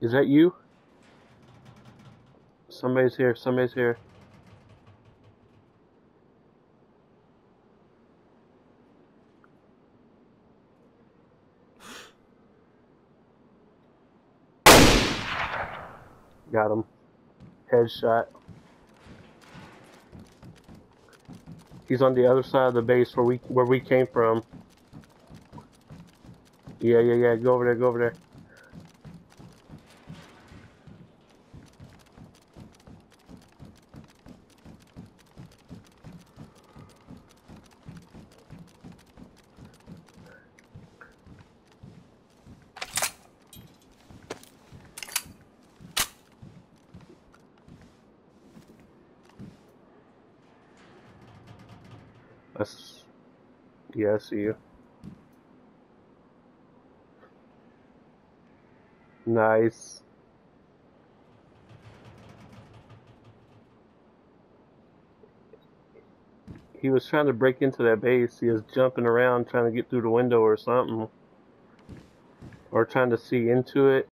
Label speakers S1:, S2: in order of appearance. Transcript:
S1: Is that you? Somebody's here. Somebody's here. Got him. Headshot. He's on the other side of the base where we where we came from. Yeah, yeah, yeah. Go over there. Go over there. That's yeah, I see you. Nice. He was trying to break into that base. He was jumping around trying to get through the window or something. Or trying to see into it.